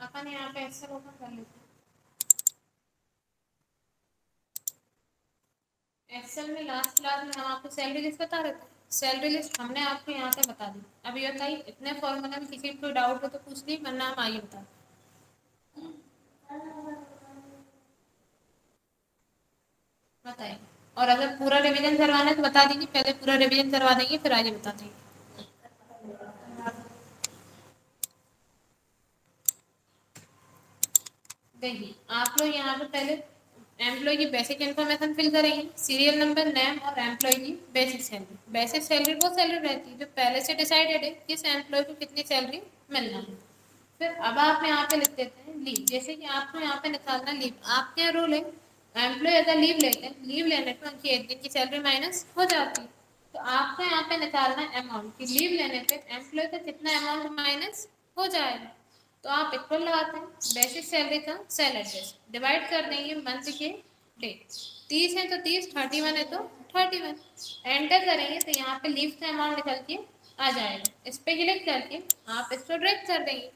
अपन यहाँ पे Excel open कर लेते हैं। एक्सेल में लास्ट क्लास में हम आपको सैलरी लिस्ट बता रहे थे। सैलरी लिस्ट हमने आपको यहाँ पे बता दी। अब ये बताइए, इतने फॉर्मूले में किसी को डाउट हो तो पूछ ली वरना हम आइए बता बताइए और अगर पूरा रिवीजन करवाना है तो बता दीजिए, पहले पूरा रिवीजन करवा देंगे, फिर आगे बता देंगे। देखिए आप लोग यहाँ पे पहले एम्प्लॉय की बेसिक इन्फॉर्मेशन फिल करेंगे सीरियल नंबर नेम और एम्प्लॉय की बेसिक सैलरी बेसिक सैलरी वो सैलरी रहती है जो पहले से डिसाइडेड है किस एम्प्लॉय को कितनी सैलरी मिलना है। फिर अब आप यहाँ पे लिख देते हैं लीव जैसे कि आपको यहाँ पे निकालना लीव आपके यहाँ रूल है एम्प्लॉय अगर लीव लेते हैं लीव लेने पर उनकी एक दिन की सैलरी माइनस हो जाती है। तो आपको यहाँ पे निकालना अमाउंट की लीव लेने पे एम्प्लॉय का कितना अमाउंट माइनस हो जाएगा। तो आप इक्वल लगाते हैं। बेसिक सैलरी का सेल एड्रेस। डिवाइड कर देंगे मंथ के डेट। तीस है तो तीस, थर्टी वन है तो थर्टी वन। एंटर करेंगे तो यहाँ पे लीव का अमाउंट निकल के आ जाएगा। इस पर क्लिक करके आप इसको ड्रैग कर देंगे।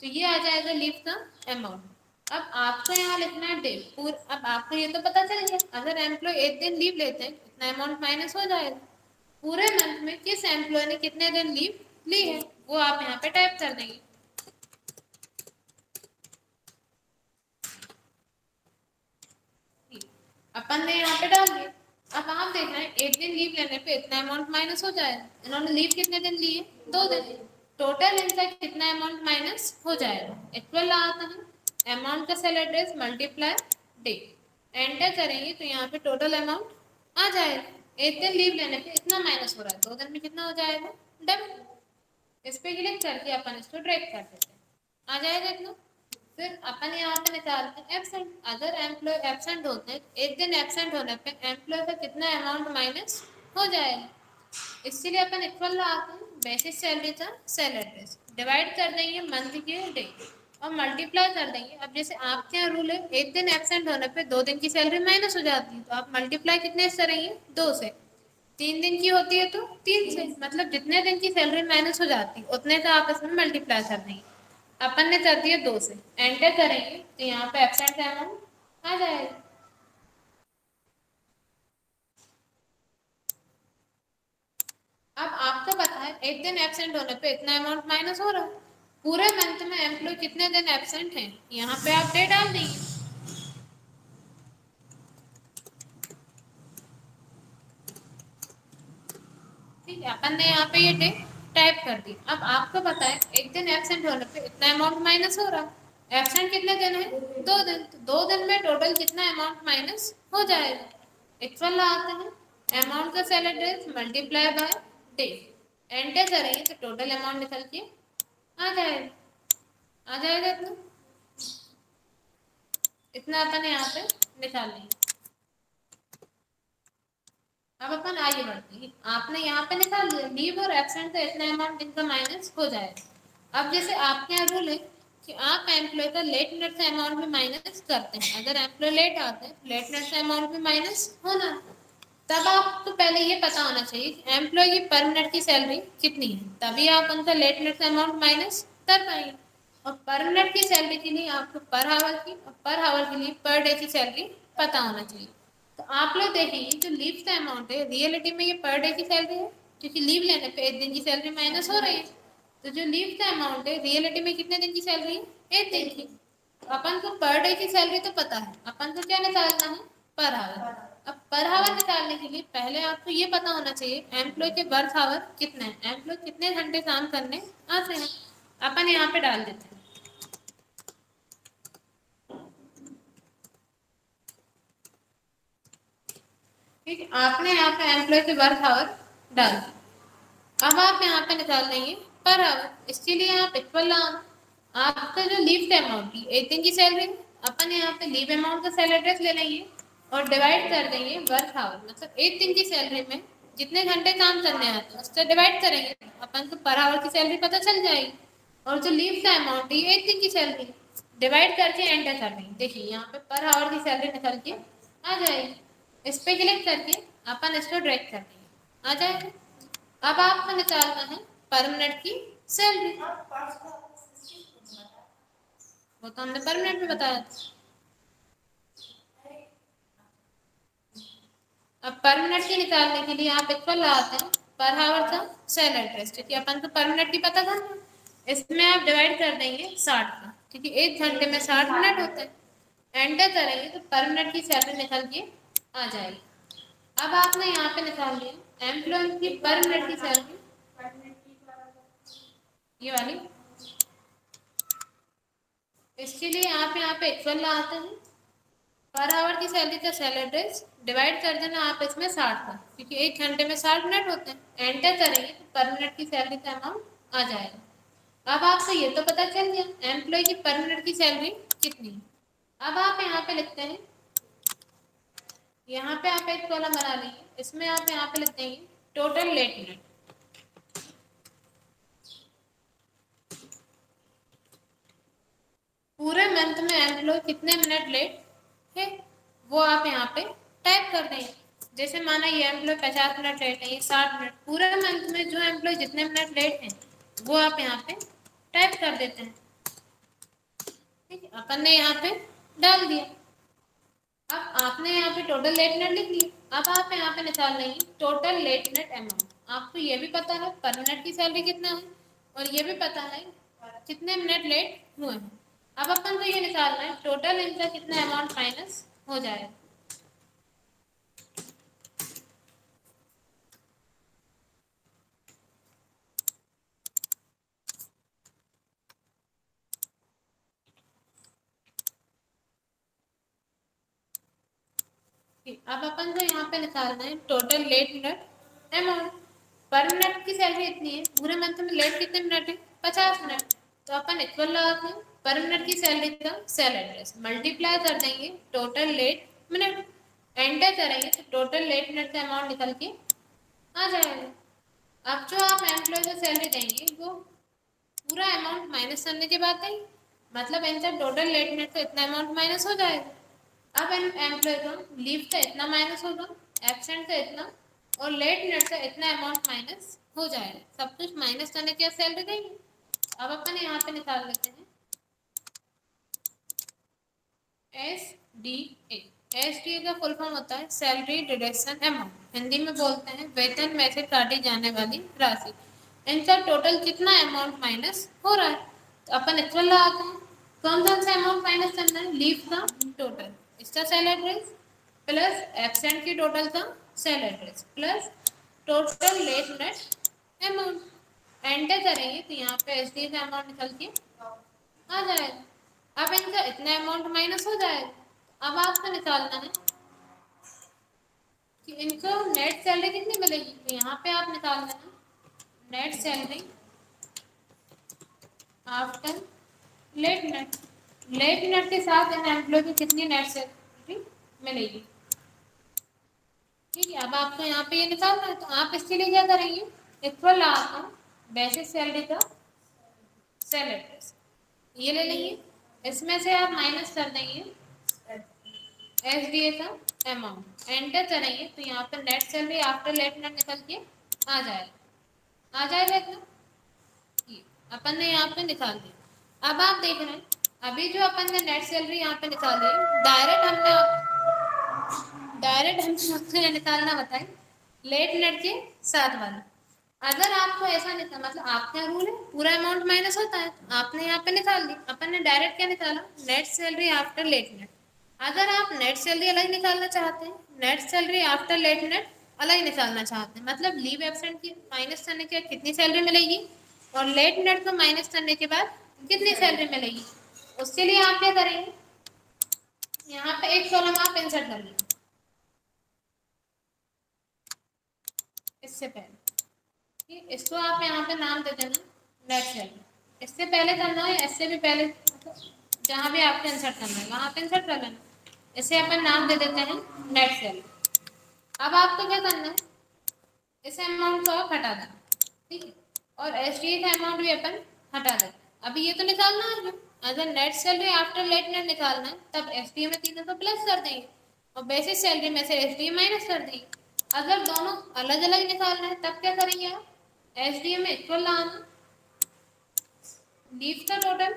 तो ये आ जाएगा लीव का अमाउंट अब आपको यहाँ लिखना है डे पूर अब आपको ये तो पता चल गया। अगर एम्प्लॉय एक दिन लीव लेते हैं कितना अमाउंट माइनस हो जाएगा। पूरे मंथ में किस एम्प्लॉय ने कितने दिन लीव ली है, वो आप यहाँ पे टाइप कर देंगे। अपन ने यहाँ पे डाल दिया। अब आप देख रहे हैं, एक दिन लीव लेने पे इतना अमाउंट माइनस हो जाएगा। इन्होंने लीव कितने दिन लिए? दो दिन। टोटल इनका कितना अमाउंट माइनस हो जाएगा? इक्वल आता है। अमाउंट का cell address multiply day enter करेंगे तो यहाँ पे टोटल अमाउंट आ जाएगा। एक दिन लीव लेने पे इतना माइनस हो रहा है। दो दिन में कितना हो जाएगा? डबल इस पे क्लिक करके अपन इसको ड्रैग कर देते हैं। आ जाएगा इतना? फिर अपन यहाँ पे निकालते हैं एबसेंट अगर एम्प्लॉय एबसेंट होते हैं। एक दिन एबसेंट होने पे एम्प्लॉय का कितना अमाउंट माइनस हो जाएगा। इसीलिए अपन इक्वल लगाते हैं। बेसिक सैलरी का सेल एड्रेस डिवाइड कर देंगे मंथ के डे और मल्टीप्लाई कर देंगे। अब जैसे आपके यहाँ रूल है, एक दिन एबसेंट होने पे दो दिन की सैलरी माइनस हो जाती है। तो आप मल्टीप्लाई कितने से करेंगे? दो से। तीन दिन की होती है तो तीन से। मतलब जितने दिन की सैलरी माइनस हो जाती है, उतने का आप इसमें मल्टीप्लाई कर देंगे। अपन ने कर दिया दो से। एंटर करेंगे तो यहाँ पे एबसेंट अमाउंट आ जाएगा। अब आपको पता है, एक दिन एबसेंट होने पे इतना अमाउंट माइनस हो रहा है। पूरे मंथ में एम्प्लॉय कितने दिन एबसेंट हैं? यहाँ पे आप डेट डाल देंगे। ठीक है, अपन ने यहाँ पे ये डे टाइप कर दी। अब आपको पता है एक दिन एबसेंट होने पे इतना अमाउंट माइनस हो रहा। एबसेंट कितने दिन है? दो दिन। तो दो दिन में टोटल कितना अमाउंट माइनस हो जाएगा? इक्वल आते हैं अमाउंट का cell address multiply by day enter करेंगे तो टोटल अमाउंट निकल के आ जाएगा। आ जाएगा इतना? इतना अपन यहाँ पे निकाल लेंगे। अब अपन आगे बढ़ते हैं। आपने यहाँ पे लिया लीव और एबसेंट का इतना अमाउंट इनका माइनस हो जाएगा। अब जैसे आपके यहाँ रूल है कि आप एम्प्लॉय का लेट मिनट का अमाउंट भी माइनस करते हैं। अगर एम्प्लॉय लेट आते हैं लेट मिनट का अमाउंट भी माइनस होना। तब आपको पहले ये पता होना चाहिए कि एम्प्लॉय की पर मिनट की सैलरी कितनी है। तभी आप उनका लेट मिनट का अमाउंट माइनस कर पाएँगे। और पर मिनट की सैलरी के लिए आपको पर हावर की, और पर हावर के लिए पर डे की सैलरी पता होना चाहिए। तो आप लोग देखेंगे जो लीव का अमाउंट है रियलिटी में ये पर डे की सैलरी है, क्योंकि लीव लेने पे एक दिन की सैलरी माइनस हो रही है। तो जो लीव का अमाउंट है रियलिटी में कितने दिन की सैलरी है? एक दिन की। तो अपन को पर डे की सैलरी तो पता है। अपन को क्या निकालना है? पर आवर अब पर आवर निकालने के लिए पहले आपको ये पता होना चाहिए एम्प्लॉय के वर्क आवर कितने हैं? एम्प्लॉय कितने घंटे काम करने आते हैं? अपन यहाँ पे डाल देते हैं। ठीक है, आपने यहाँ पे एम्प्लॉय के वर्क आवर डाल दिया अब आप यहाँ पे निकाल लेंगे पर आवर इसके लिए आप इक्वल आपका जो लीव का अमाउंट की एक दिन की सैलरी अपन यहाँ पे लीव अमाउंट का सैलरी एड्रेस ले लेंगे और डिवाइड कर देंगे वर्क आवर मतलब एक दिन की सैलरी में जितने घंटे काम करने आते हैं, उससे डिवाइड करेंगे, अपन को पर आवर की सैलरी पता चल जाएगी. और जो लीव का अमाउंट है एक दिन की सैलरी डिवाइड करके एंटर कर देंगे. देखिए, यहाँ पे पर आवर की सैलरी निकल के आ जाएगी. इस पे क्लिक करके अपन इसको ड्रैग कर देंगे। आ जाएगा। अब आपको निकालना है? पर मिनट की सैलरी वो तो हमने पर मिनट में बताया था। अब पर मिनट की निकालने के लिए आप इक्वल लगाते हैं पर हावर का सेल एड्रेस क्योंकि अपन को पर मिनट की पता था इसमें आप डिवाइड कर देंगे साठ का, क्योंकि एक घंटे में साठ मिनट होते हैं। एंटर करेंगे तो पर मिनट की सैलरी निकल के आ जाएगी। अब आपने यहाँ पे निकाल लिया। एम्प्लॉय की पर मिनट की सैलरी ये वाली। इसके लिए आप यहाँ पे इक्वल लाते हैं। पर आवर की सैलरी का सेल एड्रेस डिवाइड कर देना आप इसमें साठ का। क्योंकि एक घंटे में साठ मिनट होते हैं। एंटर करेंगे तो पर मिनट की सैलरी का अमाउंट आ जाएगा। अब आपको ये तो पता चल गया। एम्प्लॉय की पर मिनट की सैलरी कितनी है? अब आप यहाँ पे लिखते हैं। यहाँ पे आप एक कॉलम बना लेंगे इसमें आप यहाँ पे लिख देंगे टोटल लेट मिनट पूरे मंथ में एम्प्लॉय कितने मिनट लेट है वो आप यहाँ पे टाइप कर देंगे। जैसे माना ये एम्प्लॉय पचास मिनट लेट है, ये साठ मिनट पूरे मंथ में जो एम्प्लॉय जितने मिनट लेट हैं, वो आप यहाँ पे टाइप कर देते हैं। ठीक है, अपन ने यहाँ पे डाल दिया। अब आपने यहाँ पे टोटल लेट नेट लिख ली। अब आप यहाँ पे निकाल लेंगे टोटल लेट नेट अमाउंट आपको ये भी पता है पर मिनट की सैलरी कितना है और ये भी पता है कितने मिनट लेट हुए हैं। अब अपन को ये निकालना है टोटल इनका कितना अमाउंट फाइनेंस हो जाएगा अब अपन को यहाँ पे निकालना है टोटल लेट मिनट अमाउंट पर मिनट की सैलरी इतनी है, पूरे मंथ में लेट कितने मिनट है? पचास मिनट तो अपन इक्वल लगाते हैं पर मिनट की सैलरी का सेल एड्रेस मल्टीप्लाई कर देंगे टोटल लेट मिनट एंटर करेंगे तो टोटल लेट मिनट का अमाउंट निकल के आ जाएगा। अब जो आप एम्प्लॉय को सैलरी देंगे, वो पूरा अमाउंट माइनस करने के बाद देंगे मतलब इनका टोटल लेट मिनट का इतना अमाउंट माइनस हो जाएगा। अब एम्प्लॉय का लीव का इतना माइनस होगा एबसेंट का इतना, और लेट मिनट का इतना अमाउंट माइनस हो जाएगा सब कुछ माइनस करने के बाद सैलरी देंगे। अब अपन यहाँ पे निकाल लेते हैं। S D A S D A का फुल फॉर्म होता है सैलरी डिडक्शन अमाउंट हिंदी में बोलते हैं वेतन में से काटी जाने वाली राशि। इनका टोटल कितना अमाउंट माइनस हो रहा है? तो अपन इतना लगाते हैं। कौन कौन सा अमाउंट माइनस करना है? लीव का टोटल इसका सेल एड्रेस प्लस एबसेंट की टोटल का cell address plus total late net amount enter करेंगे तो यहाँ पे एस डी का अमाउंट निकल के आ जाएगा। अब इनका इतना अमाउंट माइनस हो जाएगा। अब आपको निकालना है कि इनको नेट सैलरी कितनी मिलेगी? तो यहाँ पे आप निकाल देना net salary after late net late net के साथ एम्प्लॉय की कितनी नेट सैलरी मिलेगी ठीक है, अब आपको यहाँ पे ये निकालना है तो आप इसके लिए क्या करेंगे? इक्वल आपका बेसिक सैलरी का सेल ये ले लेंगे। इसमें से आप माइनस कर देंगे एस डी ए का अमाउंट एंटर करेंगे तो यहाँ पर net salary after late net निकल के आ जाएगा। आ जाएगा अपन ने यहाँ पे निकाल दिया। अब आप देख रहे हैं अभी जो अपन ने नेट सैलरी यहाँ पे निकाली डायरेक्ट हमने डायरेक्ट हमने आपको निकालना बताए लेट नेट के साथ वाला। अगर आपको ऐसा निकाल मतलब आपका रूल है, पूरा अमाउंट माइनस होता है तो आपने यहाँ पे निकाल दी। अपन ने डायरेक्ट क्या निकाला? Net salary after late net अगर आप नेट सैलरी अलग निकालना चाहते हैं net salary after late net अलग निकालना चाहते हैं। मतलब लीव एबसेंट की माइनस करने के बाद कितनी सैलरी मिलेगी? और लेट नेट को माइनस करने के बाद कितनी सैलरी मिलेगी? उसके लिए आप क्या करेंगे? यहाँ पे एक कॉलम आप इंसर्ट कर लेंगे इससे पहले। इसको आप यहाँ पे नाम दे देना। नेट सैलरी इससे पहले करना है, इससे भी पहले जहाँ भी आपको इंसर्ट करना है, वहाँ पे इंसर्ट कर लेना। इसे अपन नाम दे देते हैं नेट सेल अब आपको क्या करना है? इस अमाउंट को आप हटा देना। ठीक है? और एस का अमाउंट भी अपन हटा हैं। अभी ये तो निकालना है अगर net salary after late net निकालना तब एस डी में तीनों को प्लस कर देंगे। और बेसिक सैलरी में से एस डी माइनस कर देंगे। अगर दोनों अलग अलग निकालना है, तब क्या करेंगे आप? एस डी में इक्वल लाना। लीव का टोटल